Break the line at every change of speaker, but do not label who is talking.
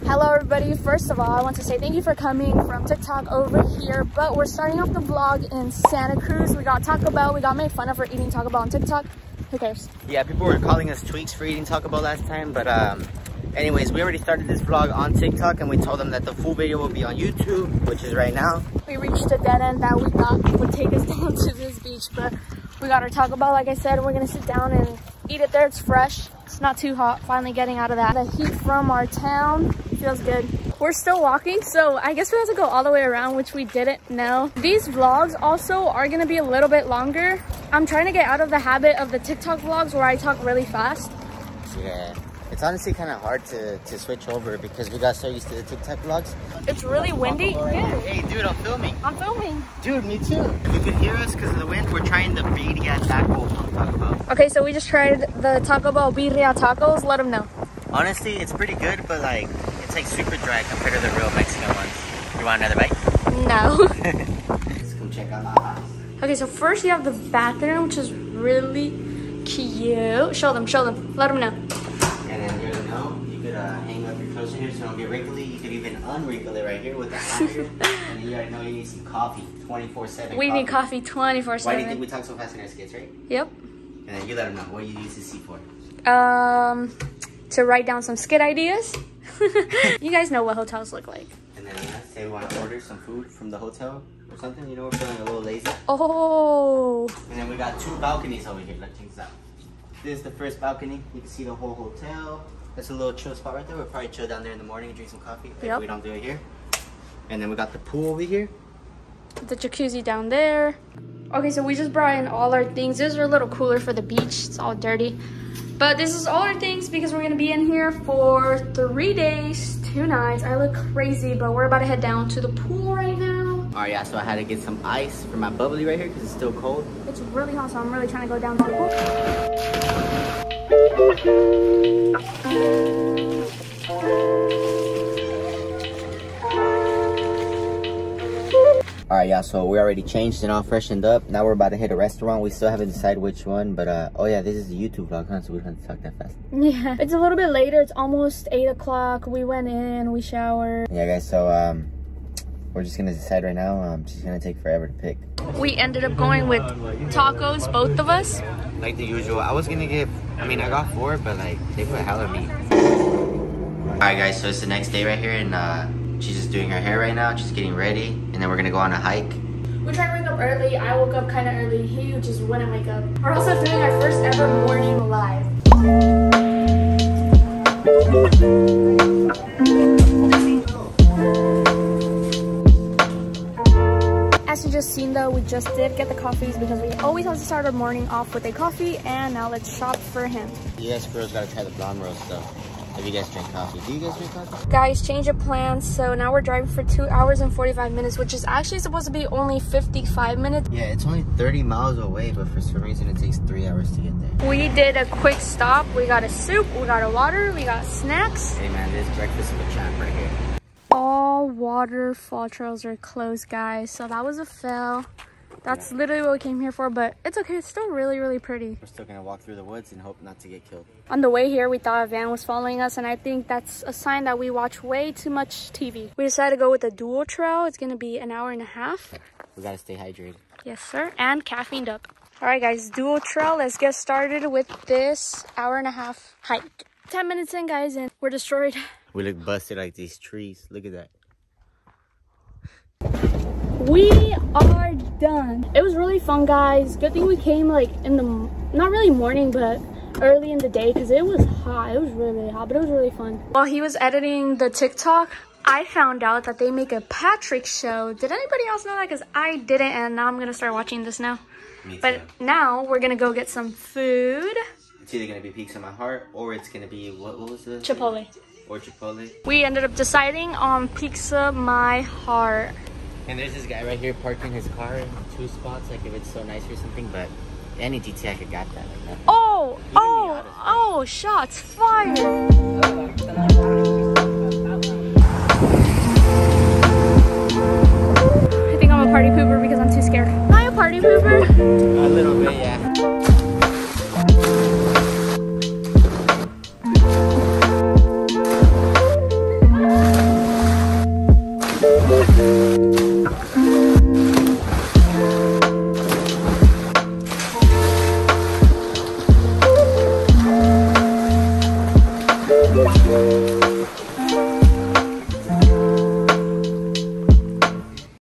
Hello everybody. First of all, I want to say thank you for coming from TikTok over here, but we're starting off the vlog in Santa Cruz. We got Taco Bell. We got made fun of for eating Taco Bell on TikTok. Who cares?
Yeah, people were calling us tweaks for eating Taco Bell last time, but um, anyways, we already started this vlog on TikTok and we told them that the full video will be on YouTube, which is right now.
We reached a dead end that we thought would take us down to this beach, but we got our Taco Bell, like I said. We're gonna sit down and eat it there. It's fresh. It's not too hot. Finally getting out of that. The heat from our town feels good. We're still walking, so I guess we have to go all the way around, which we didn't know. These vlogs also are gonna be a little bit longer. I'm trying to get out of the habit of the TikTok vlogs where I talk really fast.
Yeah. It's honestly kind of hard to, to switch over because we got so used to the TikTok vlogs.
It's really windy. Yeah.
Hey, dude, I'm filming.
I'm filming.
Dude, me too. You can hear us because of the wind. We're trying the birria taco I'm talking about.
Okay, so we just tried the Taco Bell birria tacos. Let them know.
Honestly, it's pretty good, but like, it's like super dry compared to the real Mexican ones. You want another bite?
No.
Let's go check out our house.
okay, so first you have the bathroom, which is really cute. Show them, show them. Let them know.
And then here's a note. You could uh, hang up your clothes in here so don't get wrinkly. You could even unwrinkle it right here with the iron. and you already know you need some coffee 24-7
We need coffee 24-7.
Why do you think we talk so fast in our skits, right?
Yep.
And then you let them know what you use the C for.
Um, to write down some skit ideas. you guys know what hotels look like.
And then uh, say we want to order some food from the hotel or something. You know, we're feeling a little lazy.
Oh,
And then we got two balconies over here. Let's check this out. This is the first balcony. You can see the whole hotel. That's a little chill spot right there. We'll probably chill down there in the morning and drink some coffee. If we don't do it here. And then we got the pool over here.
the jacuzzi down there. Okay, so we just brought in all our things. These are a little cooler for the beach. It's all dirty. But this is all our things because we're gonna be in here for three days, two nights. I look crazy, but we're about to head down to the pool right now.
All right, yeah. So I had to get some ice for my bubbly right here because it's still cold.
It's really hot, so I'm really trying to go down to the pool.
All right, yeah. So we already changed and all freshened up. Now we're about to hit a restaurant. We still haven't decided which one, but uh, oh yeah, this is a YouTube vlog, huh? So we don't have to talk that fast.
Yeah, it's a little bit later. It's almost eight o'clock. We went in, we showered.
Yeah, guys. So um, we're just gonna decide right now. Um, it's just gonna take forever to pick.
We ended up going with tacos, both of us.
Like the usual. I was gonna get. I mean, I got four, but like they put hell on me. All right, guys. So it's the next day right here, and uh, she's just doing her hair right now, just getting ready, and then we're gonna go on a hike.
We tried to wake up early. I woke up kind of early. He just wouldn't wake up. We're also doing our first ever morning live. Just seen though, we just did get the coffees because we always have to start our morning off with a coffee and now let's shop for him.
You guys girls gotta try the blonde roast though. If you guys drink coffee, do you guys drink coffee?
Guys, change of plans. So now we're driving for two hours and 45 minutes, which is actually supposed to be only 55 minutes.
Yeah, it's only 30 miles away, but for some reason it takes three hours to get there.
We did a quick stop. We got a soup, we got a water, we got snacks.
Hey man, this breakfast of a champ right here.
Oh, All waterfall trails are closed, guys. So that was a fail. That's literally what we came here for, but it's okay. It's still really, really pretty.
We're still gonna walk through the woods and hope not to get killed.
On the way here, we thought a van was following us, and I think that's a sign that we watch way too much TV. We decided to go with the Dool trail. It's gonna be an hour and a half.
We gotta stay hydrated.
Yes, sir. And caffeined up. All right, guys, Dool trail. Let's get started with this hour and a half hike. 10 minutes in, guys, and we're destroyed.
We look busted like these trees. Look at that.
We are done. It was really fun, guys. Good thing we came like in the, not really morning, but early in the day because it was hot. It was really, really hot, but it was really fun. While he was editing the TikTok, I found out that they make a Patrick show. Did anybody else know that? Because I didn't, and now I'm going to start watching this now.
Me too.
But now we're going to go get some food.
It's either gonna be Peaks of My Heart or it's gonna be what, what was the
Chipotle.
or Chipotle.
We ended up deciding on Pizza My Heart.
And there's this guy right here parking his car in two spots, like if it's so nice or something. But any GT I could got that. Like nothing.
Oh,
Even
oh, oh, shots fired. I think I'm a party pooper because I'm too scared. Am I a party pooper?
A little bit, yeah.
Let's go.